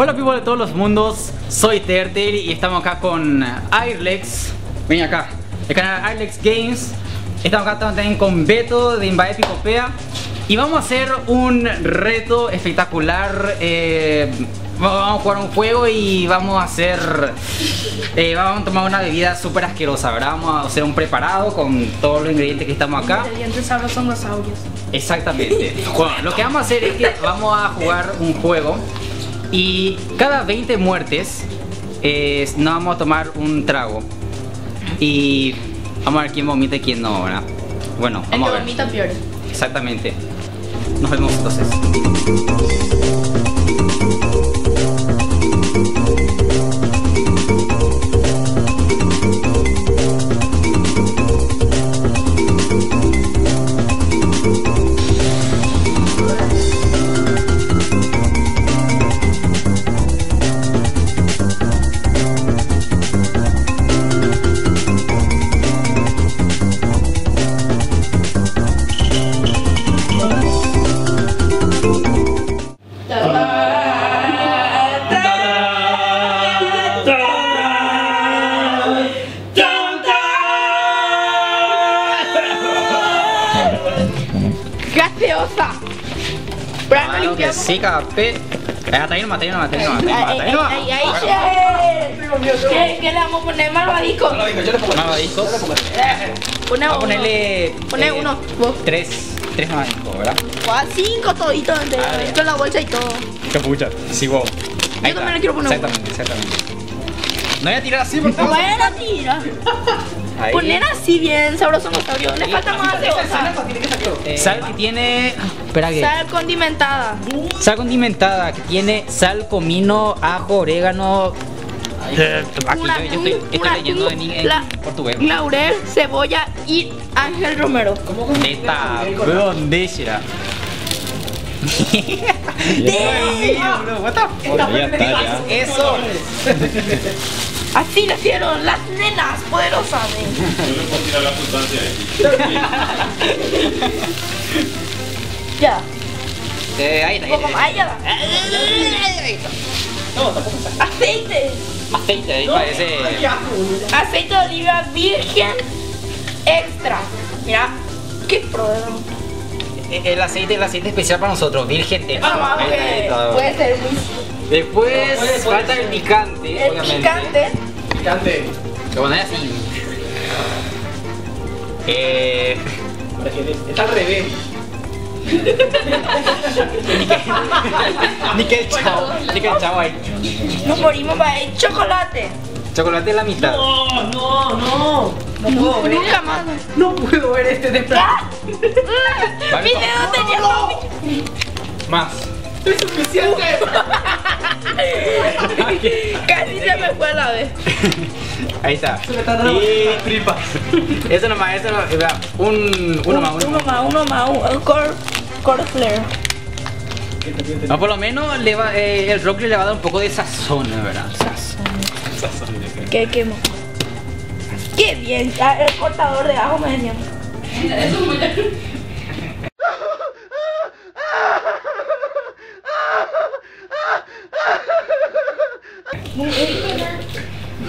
Hola people de todos los mundos, soy Tertel y estamos acá con Airlex. Ven acá, el canal Airlex Games. Estamos acá también con Beto de Invade Picopea. Y vamos a hacer un reto espectacular eh, Vamos a jugar un juego y vamos a hacer eh, Vamos a tomar una bebida súper asquerosa, ¿verdad? Vamos a hacer un preparado con todos los ingredientes que estamos acá. Ingredientes sabrosos Exactamente. Bueno, Lo que vamos a hacer es que vamos a jugar un juego y cada 20 muertes eh, nos vamos a tomar un trago. Y vamos a ver quién vomita y quién no, ¿verdad? Bueno, vamos El a ver. vomita peor. Exactamente. Nos vemos entonces. No capé. Eh, hasta ahí nomás, hasta ahí nomás, hasta ahí nomás, hasta ahí Ay, nomás, ay, ay, ay, che. ¿Qué, ¿Qué le vamos a poner? Malvadico. Malvadiscos. Pone Vamos a uno. ponerle. Pone eh, uno. Vos. Tres. Tres malvadiscos, ¿verdad? Cinco toditos. Con la bolsa y todo. Capucha. Sí, vos. Yo también le quiero poner uno. Exactamente, exactamente. No voy a tirar así porque. Bueno, tira. Ahí. Poner así bien sabroso sabio. Le falta más gaseosa. Sal que tiene. Espera que. Sal condimentada. Sal condimentada que tiene sal, comino, ajo, orégano. Eh, Aquí yo, yo estoy, estoy leyendo en, en la- portugués. Laurel, cebolla y Ángel Romero. Esta, ¿dónde será? Eso. Así nacieron las nenas poderosas. Ya. Eh, ahí está. Un poco más. Ahí ya va. Aceite. Aceite, ahí parece. Aceite de oliva virgen extra. Mira, qué pro. El aceite, el aceite especial para nosotros, virgen extra. Vamos a Ahí está, ahí ver. está. Puede ser Después falta el picante, el obviamente. picante. Picante. Lo poner así. Eh. Está al revés. Ni que el chavo, ni que el chavo ahí. Nos morimos para el chocolate. Chocolate en la mitad. No, no, no. No puedo ver. Nunca más. No puedo ver este de ¡Ah! Vale, Mi dedo tenía como Más. Es suficiente. Casi se me fue a la vez. Ahí está. Se me están dando Y tripas. eso nomás, eso nomás. Un, uno más, uno Uno más. más, uno más. Un, un cor, cor flare. No, por lo menos le va, eh, el rock le va a dar un poco de sazón, ¿verdad? ¿Qué quemo? Qué bien. Ah, El cortador de ajo me decían.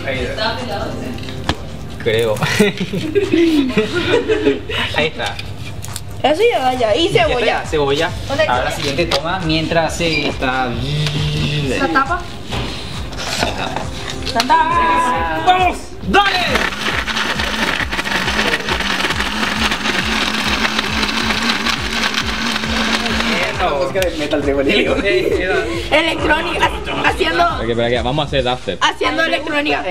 Ahí está. Creo. Ahí está. Eso ya ya. Y cebolla. Cebolla. ¿Dónde Ahora la siguiente toma mientras se está. ¿La tapa? ¡Tanta! ¡Vamos! ¡Dale! Metal. Electrónica. Haciendo, vamos a hacer after. haciendo electrónica.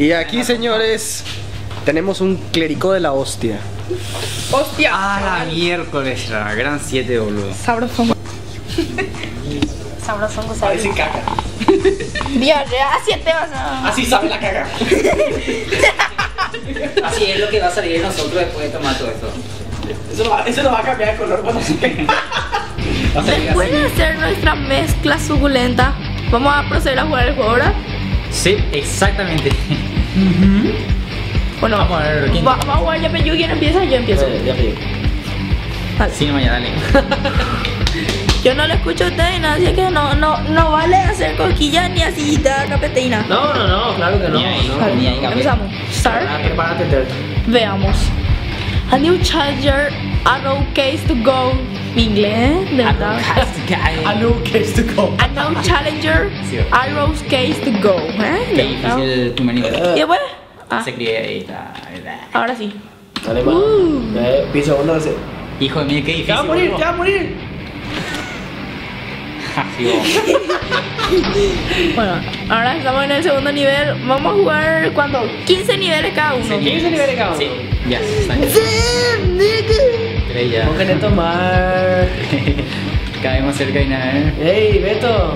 Y aquí, señores, tenemos un clérigo de la hostia. Hostia. Ah, la miércoles, la gran 7, boludo. Sabrosón. Sabrosón, Parece sabrosón. caca. Diarrea, así te vas a... Así sabe la caga. Así es lo que va a salir de nosotros después de tomar todo esto. Eso no va, eso no va a cambiar de color cuando se Después así. de hacer nuestra mezcla suculenta, vamos a proceder a jugar el juego, ¿verdad? Sí, exactamente. Bueno, Vamos a ver, ¿quién- va- vamos a jugar ya Peyu. ¿Quién empieza? Yo empiezo. Ya. Sí, Maya, dale. Yo no lo escucho a ustedes, así que no, no, no vale hacer cosquillas ni así de capeteína. No, no, no, claro que no. Ni ahí. no. Vale, ni ahí, Gabriel. empezamos. Start. Ah, prepárate. Veamos. A new Challenger Arrow Case to go. Inglés, ¿eh? De verdad. A new case to go. A new Challenger Sí. Arrow Case to go. ¿eh? Qué difícil tu menú. ¿Y después? Ah, Se cría ahí. ahora sí. Dale, va. Uh. Eh, piso uno, ese. Hijo de mí, qué difícil. Te va a morir, te va a morir. Bueno, ahora estamos en el segundo nivel. Vamos a jugar, ¿cuánto? 15 niveles cada uno. Sí. 15 niveles cada uno. Sí, ya, está bien. Sí, ya. ¿Cómo querés tomar? Cada vez más cerca y nada, ¿eh? Ey, Beto.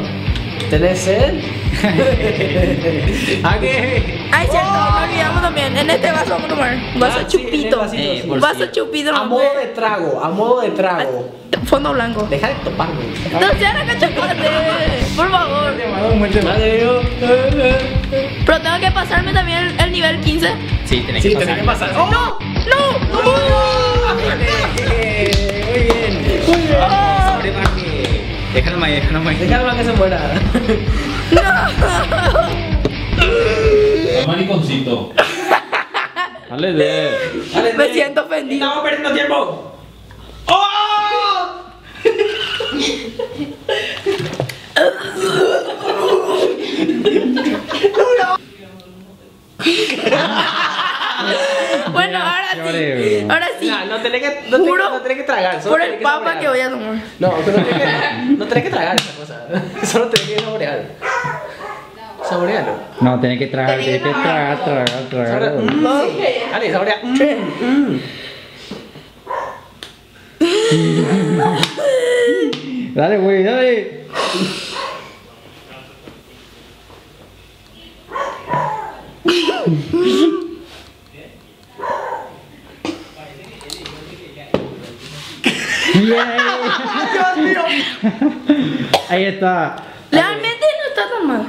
¿Tenés sed? ¿A qué? Ay, cierto, no olvidamos también. En este vaso vamos a tomar. Vaso Ah, sí, el chupito. vasito, Eh, sí. Vaso chupito. A no modo de trago, a modo de trago. Fondo blanco. Deja de toparme. No sean acá chocolate, por favor. Pero tengo que pasarme también el nivel 15. Sí, tenés Sí, que tenés pasar. que pasar. ¡No! Déjalo más, déjalo más. Déjalo que se muera. Mariconcito. Dale de. Me siento ofendido. Estamos perdiendo tiempo. Bueno, ahora sí. Ahora sí. No, tenés que, no tenés, no tenés que tragar. solo Por el que papa saborear. que voy a tomar. No, pero no tenés que, no tenés que tragar esa cosa. Solo tenés que saborear. Saborealo. No, tenés que tragar, Tenés que tragar, tragar, tragar. Mm. Dale, saborea. Mm. Dale, güey, dale. Ahí está. Realmente no está tan mal.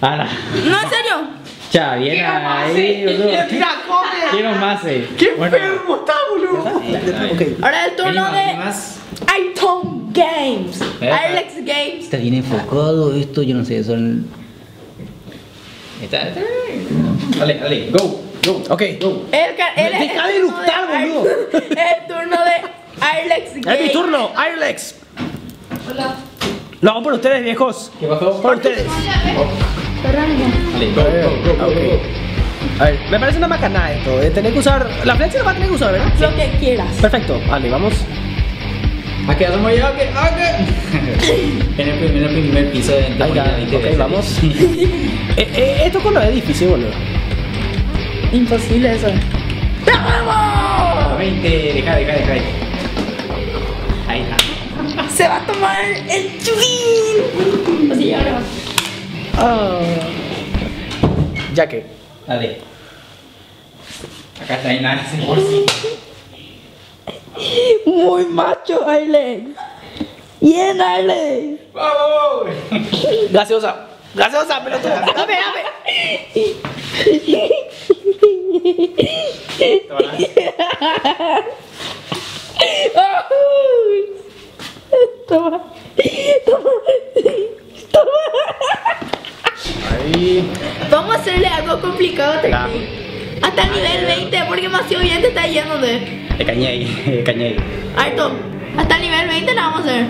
Ahora. No, en serio. Ya, bien ahí, boludo. Mira, come. Quiero más, eh. ¡Qué Bueno. enfermo está, boludo! Ahora el turno ¿Alguien más? ¿Alguien de más? Iton Games. Alex Games. Está bien enfocado esto, yo no sé, son... Está, está bien. Dale, dale, go, go. Ok. El, ca- el, el de- boludo. El turno de Games. Es mi turno, Airlex. Lo hago por ustedes, viejos. ¿Qué pasó? Por ustedes. A ver, me parece una macanada esto. eh, tener que usar. La flecha la va a tener que usar, ¿verdad? Lo que quieras. Perfecto. Vale, vamos. ¿A qué hacemos ya? ¿A qué? ¿A qué? En el primer, en el primer piso de Ahí está. Ok, vamos. Eh, eh, esto con lo es difícil, boludo. Imposible eso. ¡Vamos! 20, deja, deja, deja. Se va a tomar el chubín. Así, ahora va. Ya que. Dale. Acá está ahí nada, por sí. Muy macho, Alex. Bien, Alex. ¡Vamos! Gaseosa. Gaseosa, pelotudo. Dame, dame. Toma. Toma. Toma. Ahí. Vamos a hacerle algo complicado a. Hasta el nivel 20, porque demasiado bien te está yendo de. Te cañé ahí, cañé ahí. Harto. Hasta el nivel 20 la vamos a hacer.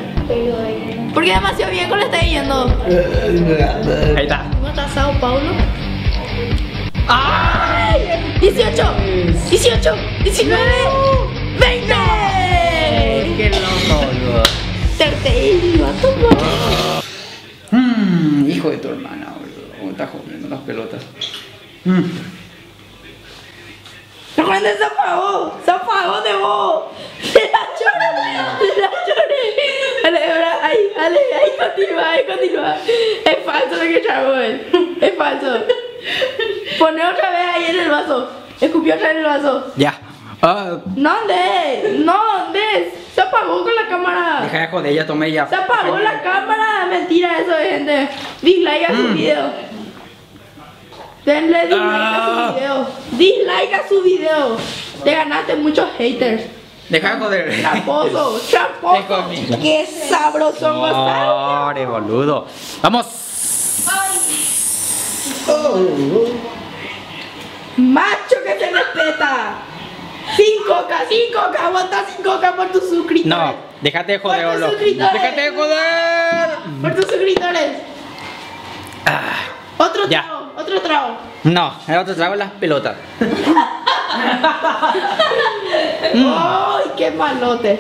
Porque demasiado bien con le está yendo. Ahí está. ¿Cómo está Sao Paulo? ¡Ay! 18, 18, 19, 20. Mmm, hijo de tu hermana, boludo. ¿Cómo estás jodiendo las pelotas? Mm. ¿Cuándo se apagó? Se apagó de vos. Se la lloré, se la lloré. Dale, ahora, ahí, dale, ahí continúa, ahí continúa. Es falso lo que tragó él. Es falso. Poné otra vez ahí en el vaso. Escupió otra vez en el vaso. Ya. Ah, No no. Se apagó con la cámara. deja de joder, ya tomé ya. Se apagó la cámara. Mentira eso, gente. Dislike a su video. Denle dislike a Ah. su video. Dislike a su video. Te ganaste muchos haters. Deja de joder. Tramposo, tramposo. Qué sabroso. Pobre boludo. Vamos. Macho que se respeta. 5K, 5K, aguanta 5K por tus suscriptores. No, déjate de joder, ¿Cuántos boludo. suscriptores? Déjate de joder. Por tus suscriptores. Ah, Otro Ya. trago, otro trago. no, el otro trago las pelotas. Ay, qué malote.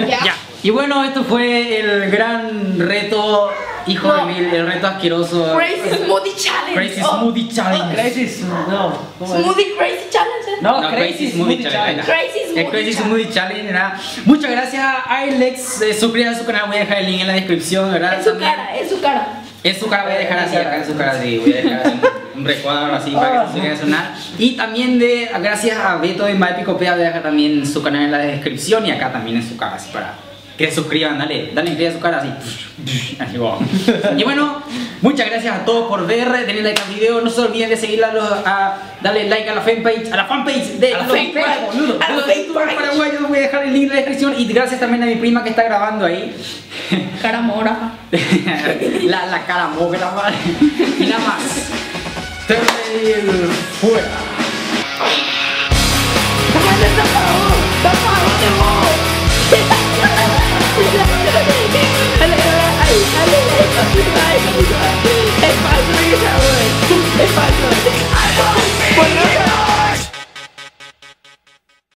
Ya. Ya. Y bueno, esto fue el gran reto, hijo No. de mil, el reto asqueroso. Crazy Smoothie Challenge. Crazy Oh, Smoothie Challenge. Crazy, no. ¿cómo es? Smoothie Crazy Challenge. No, No, Crazy Smoothie Challenge. Crazy El Smoothie Crazy Challenge. Smoothie Challenge, ¿verdad? Muchas gracias a Ailex. Eh, suscríbanse a su canal, voy a dejar el link en la descripción, ¿verdad? En su También- cara, en su cara. En su cara voy a dejar así, acá en su cara así, voy a dejar así un- un recuadro así para que se siga sonar. Y también de, gracias a Beto de Maepicopea voy a dejar también su canal en la descripción y acá también en su cara, así para que se suscriban, dale, dale a su cara así. Así wow. Y bueno, muchas gracias a todos por ver, denle like al video, no se olviden de seguir a, los, a darle like a la fanpage, a la fanpage de A la los boludo, a los youtubers paraguayos, voy a dejar el link en la descripción y gracias también a mi prima que está grabando ahí. Cara mora. la, la cara mogra, madre. Y nada más. Fuera. It's my it's fine. It's fine, it's. It's fine, it's.